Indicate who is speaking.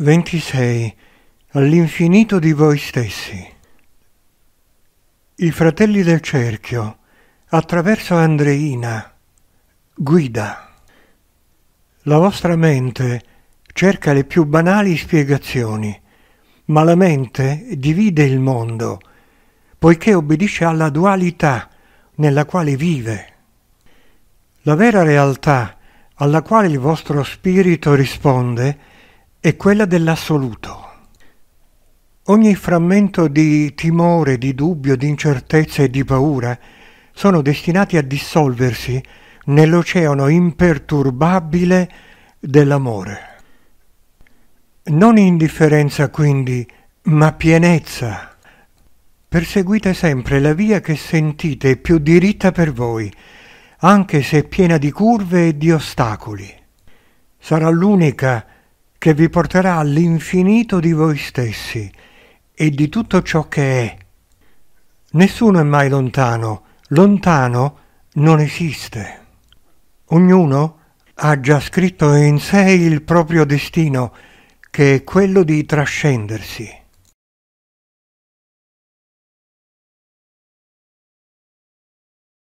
Speaker 1: 26. All'infinito di voi stessi. I fratelli del cerchio, attraverso Andreina, guida. La vostra mente cerca le più banali spiegazioni, ma la mente divide il mondo, poiché obbedisce alla dualità nella quale vive. La vera realtà alla quale il vostro spirito risponde è quella dell'assoluto. Ogni frammento di timore, di dubbio, di incertezza e di paura sono destinati a dissolversi nell'oceano imperturbabile dell'amore. Non indifferenza quindi, ma pienezza. Perseguite sempre la via che sentite più diritta per voi, anche se piena di curve e di ostacoli. Sarà l'unica che vi porterà all'infinito di voi stessi e di tutto ciò che è. Nessuno è mai lontano, lontano non esiste. Ognuno ha già scritto in sé il proprio destino, che è quello di trascendersi.